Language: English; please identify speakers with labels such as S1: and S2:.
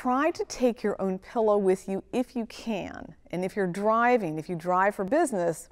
S1: try to take your own pillow with you if you can. And if you're driving, if you drive for business,